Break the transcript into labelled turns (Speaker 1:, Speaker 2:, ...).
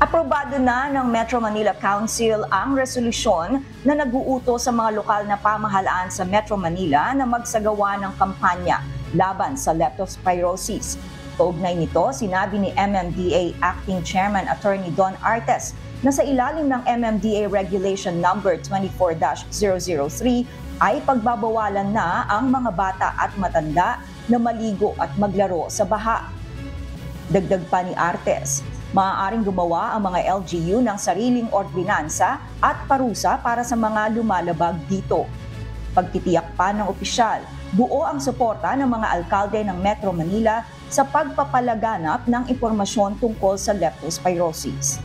Speaker 1: Aprobado na ng Metro Manila Council ang resolusyon na nag-uuto sa mga lokal na pamahalaan sa Metro Manila na magsagawa ng kampanya laban sa leptospirosis. Kaugnay nito, sinabi ni MMDA Acting Chairman Attorney Don Artes na sa ilalim ng MMDA Regulation Number 24-003 ay pagbabawalan na ang mga bata at matanda na maligo at maglaro sa baha. Dagdag pa ni Artes, maaaring gumawa ang mga LGU ng sariling ordinansa at parusa para sa mga lumalabag dito. Pagtitiyak pa ng opisyal, buo ang suporta ng mga alkalde ng Metro Manila sa pagpapalaganap ng impormasyon tungkol sa leptospirosis.